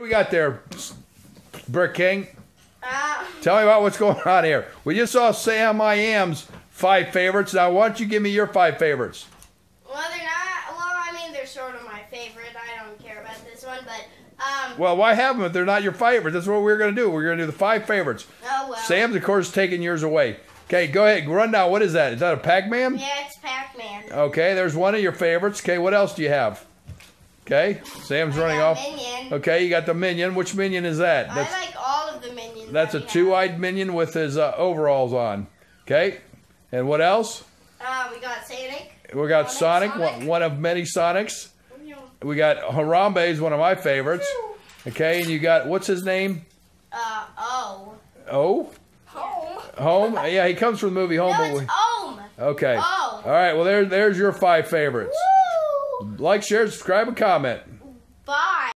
We got there, Brick King? Uh, Tell me about what's going on here. We just saw Sam I Am's five favorites. Now, why don't you give me your five favorites? well, they're not. Well, I mean, they're sort of my favorite. I don't care about this one, but um. Well, why have them if they're not your favorites? That's what we're going to do. We're going to do the five favorites. Oh well. Sam's, of course, taking yours away. Okay, go ahead. Run down. What is that? Is that a Pac-Man? Yeah, it's Pac-Man. Okay, there's one of your favorites. Okay, what else do you have? Okay, Sam's I running off. Minion. Okay, you got the minion. Which minion is that? That's I like all of the minions. that's a that we have. two-eyed minion with his uh, overalls on. Okay, and what else? Uh, we got Sonic. We got Sonic, Sonic, one, one of many Sonics. We got Harambe is one of my favorites. Okay, and you got what's his name? Uh, oh. Oh, Home. Home. Yeah, he comes from the movie Home. No, we- it's Ohm. okay. Oh. All right. Well, there, there's your five favorites. Woo! Like, share, subscribe, and comment.